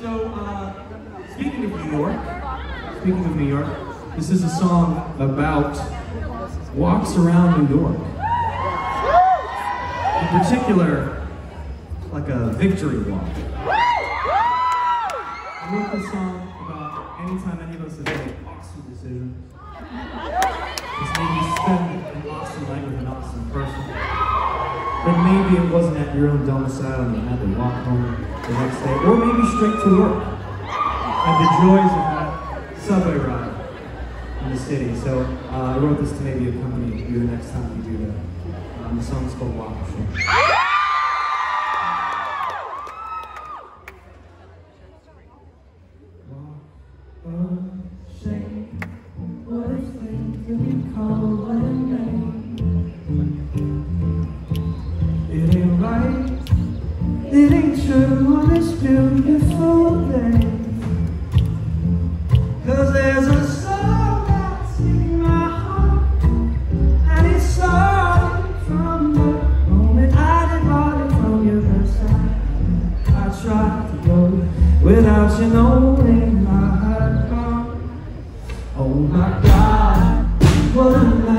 So, uh, speaking of New York, speaking of New York, this is a song about walks around New York. In particular, like a victory walk. I wrote this song about anytime any of us have made awesome decisions. It's made me spend an awesome night with an awesome person. But maybe it wasn't at your own domicile and you had to walk home the next day, or maybe straight to work. And the joys of that subway ride in the city. So uh, I wrote this to maybe accompany you the next time you do that. Um, the song's called Walk of it ain't true on this beautiful day. Cause there's a song that's in my heart, and it started from the moment I departed from your bedside. I tried to go without you knowing my heart gone. Oh my God, what a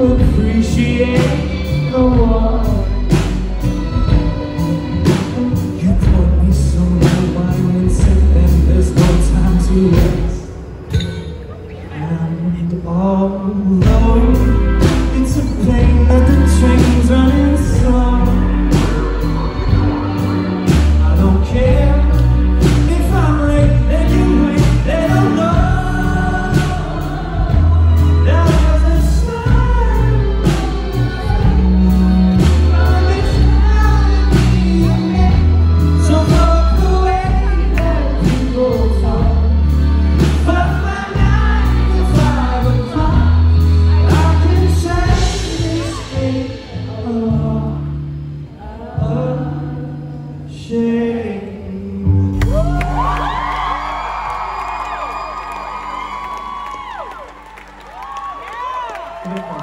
appreciate the war. You poured me some red wine and said that there's no time to waste. And although it's a pain Thank you.